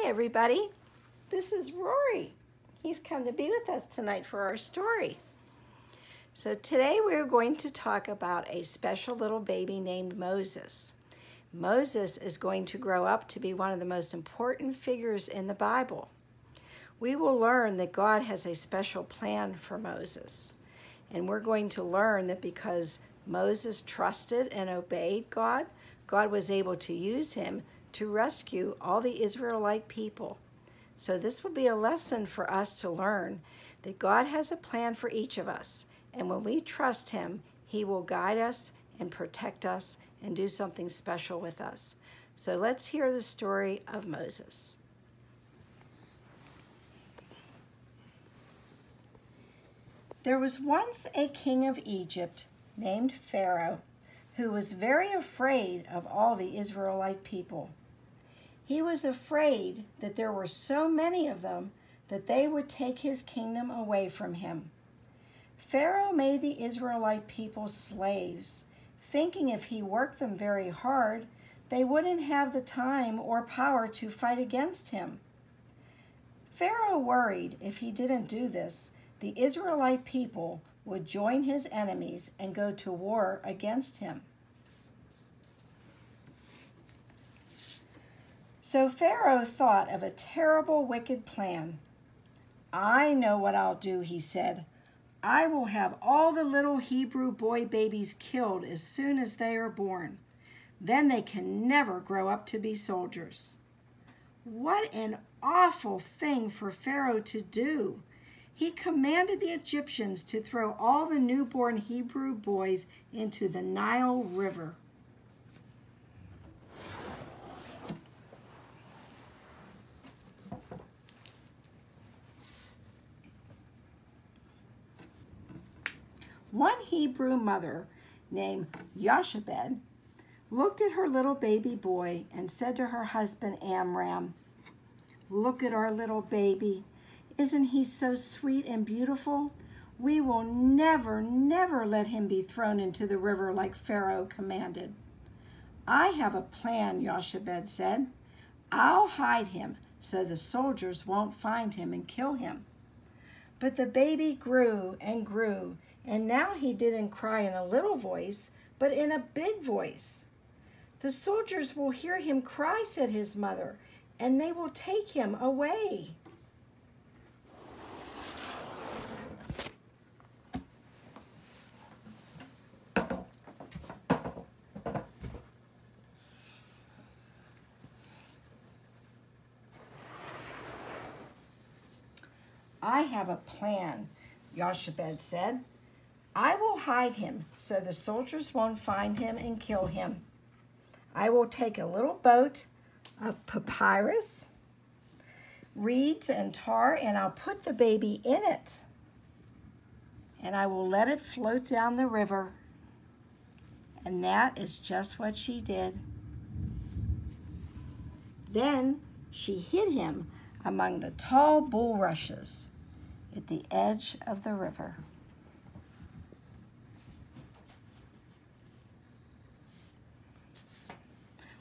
Hi, everybody. This is Rory. He's come to be with us tonight for our story. So today we're going to talk about a special little baby named Moses. Moses is going to grow up to be one of the most important figures in the Bible. We will learn that God has a special plan for Moses. And we're going to learn that because Moses trusted and obeyed God, God was able to use him to rescue all the Israelite people. So this will be a lesson for us to learn that God has a plan for each of us. And when we trust him, he will guide us and protect us and do something special with us. So let's hear the story of Moses. There was once a king of Egypt named Pharaoh who was very afraid of all the Israelite people. He was afraid that there were so many of them that they would take his kingdom away from him. Pharaoh made the Israelite people slaves, thinking if he worked them very hard, they wouldn't have the time or power to fight against him. Pharaoh worried if he didn't do this, the Israelite people would join his enemies and go to war against him. So Pharaoh thought of a terrible, wicked plan. I know what I'll do, he said. I will have all the little Hebrew boy babies killed as soon as they are born. Then they can never grow up to be soldiers. What an awful thing for Pharaoh to do. He commanded the Egyptians to throw all the newborn Hebrew boys into the Nile River. One Hebrew mother named Jochebed looked at her little baby boy and said to her husband Amram, Look at our little baby. Isn't he so sweet and beautiful? We will never, never let him be thrown into the river like Pharaoh commanded. I have a plan, Jochebed said. I'll hide him so the soldiers won't find him and kill him. But the baby grew and grew and now he didn't cry in a little voice, but in a big voice. The soldiers will hear him cry, said his mother, and they will take him away. I have a plan, Jochebed said. I will hide him so the soldiers won't find him and kill him. I will take a little boat of papyrus, reeds, and tar, and I'll put the baby in it. And I will let it float down the river. And that is just what she did. Then she hid him among the tall bulrushes at the edge of the river.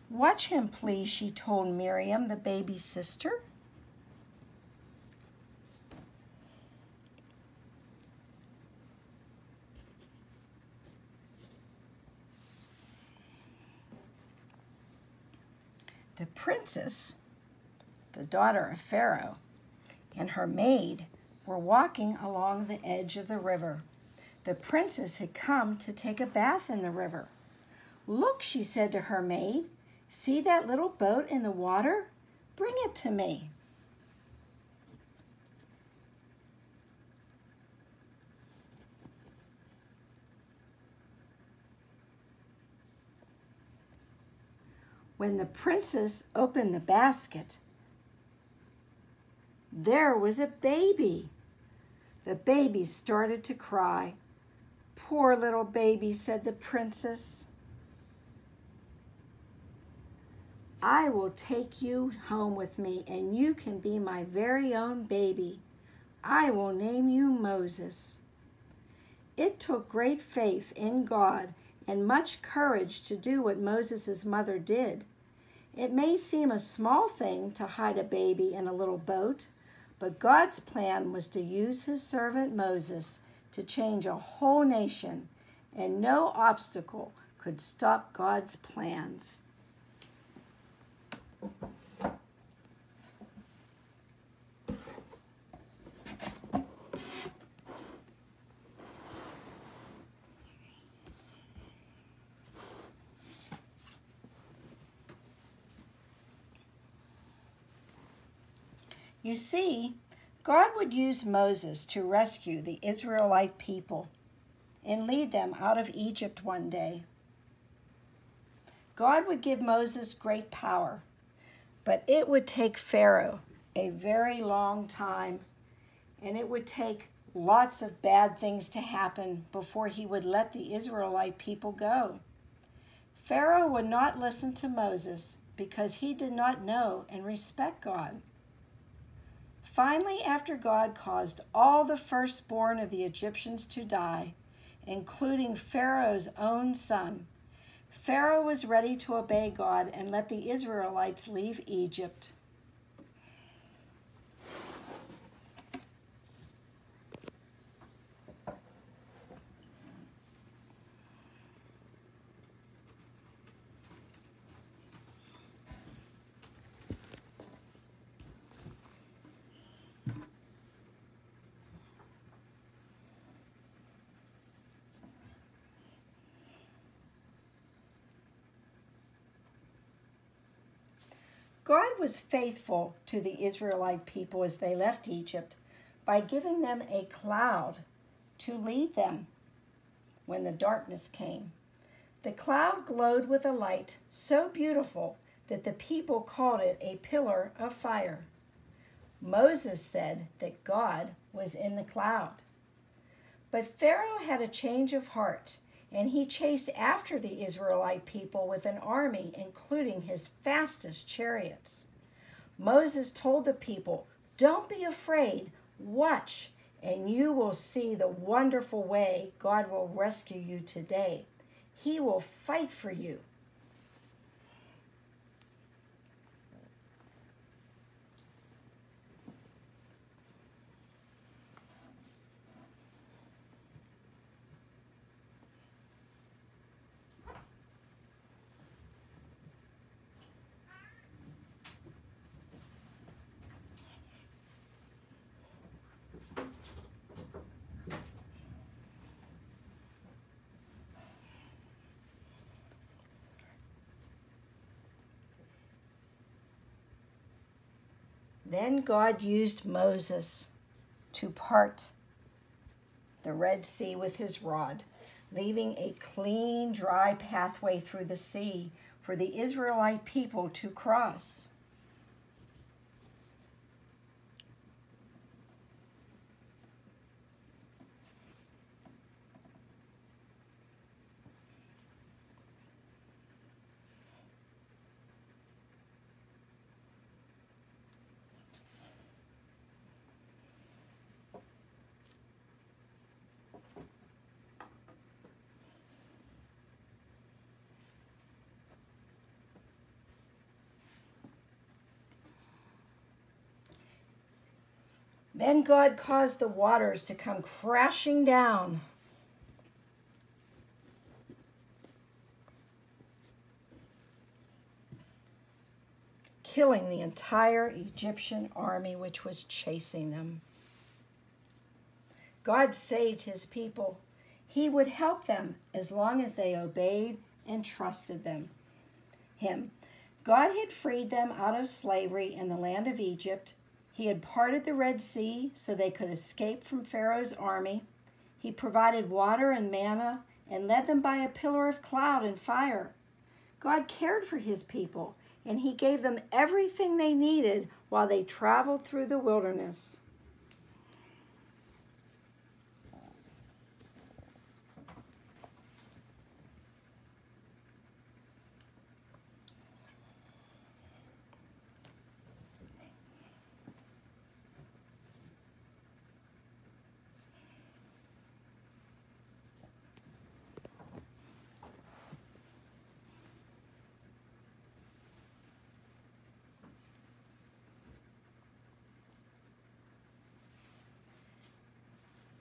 Watch him, please, she told Miriam, the baby's sister. The princess, the daughter of Pharaoh, and her maid were walking along the edge of the river. The princess had come to take a bath in the river. Look, she said to her maid, See that little boat in the water? Bring it to me. When the princess opened the basket, there was a baby. The baby started to cry. Poor little baby, said the princess. I will take you home with me and you can be my very own baby. I will name you Moses. It took great faith in God and much courage to do what Moses' mother did. It may seem a small thing to hide a baby in a little boat, but God's plan was to use his servant Moses to change a whole nation, and no obstacle could stop God's plans. You see, God would use Moses to rescue the Israelite people and lead them out of Egypt one day. God would give Moses great power, but it would take Pharaoh a very long time, and it would take lots of bad things to happen before he would let the Israelite people go. Pharaoh would not listen to Moses because he did not know and respect God. Finally, after God caused all the firstborn of the Egyptians to die, including Pharaoh's own son, Pharaoh was ready to obey God and let the Israelites leave Egypt. God was faithful to the Israelite people as they left Egypt by giving them a cloud to lead them when the darkness came. The cloud glowed with a light so beautiful that the people called it a pillar of fire. Moses said that God was in the cloud. But Pharaoh had a change of heart and he chased after the Israelite people with an army, including his fastest chariots. Moses told the people, Don't be afraid, watch, and you will see the wonderful way God will rescue you today. He will fight for you. Then God used Moses to part the Red Sea with his rod, leaving a clean, dry pathway through the sea for the Israelite people to cross. Then God caused the waters to come crashing down. Killing the entire Egyptian army which was chasing them. God saved his people. He would help them as long as they obeyed and trusted them. Him. God had freed them out of slavery in the land of Egypt he had parted the Red Sea so they could escape from Pharaoh's army. He provided water and manna and led them by a pillar of cloud and fire. God cared for his people, and he gave them everything they needed while they traveled through the wilderness.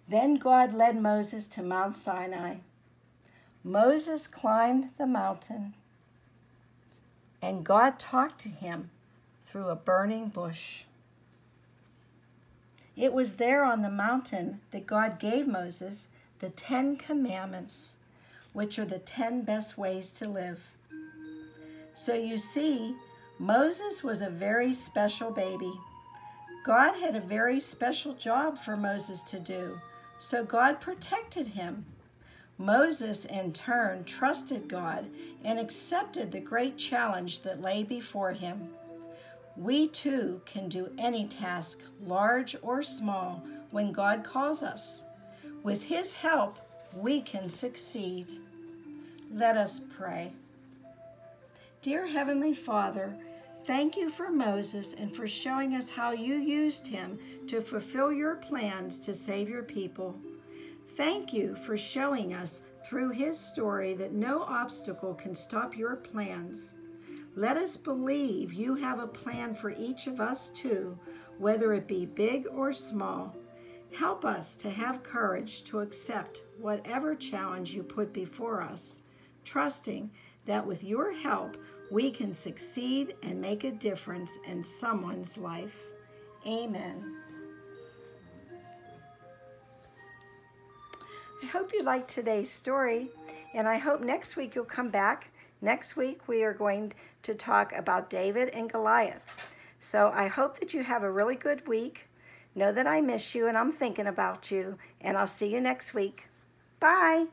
Then God led Moses to Mount Sinai. Moses climbed the mountain, and God talked to him through a burning bush. It was there on the mountain that God gave Moses the Ten Commandments, which are the ten best ways to live. So you see, Moses was a very special baby. God had a very special job for Moses to do, so God protected him. Moses, in turn, trusted God and accepted the great challenge that lay before him. We too can do any task, large or small, when God calls us. With His help, we can succeed. Let us pray. Dear Heavenly Father, thank you for Moses and for showing us how you used him to fulfill your plans to save your people. Thank you for showing us through his story that no obstacle can stop your plans. Let us believe you have a plan for each of us too, whether it be big or small. Help us to have courage to accept whatever challenge you put before us, trusting that with your help we can succeed and make a difference in someone's life. Amen. I hope you liked today's story, and I hope next week you'll come back. Next week we are going to talk about David and Goliath. So I hope that you have a really good week. Know that I miss you and I'm thinking about you, and I'll see you next week. Bye.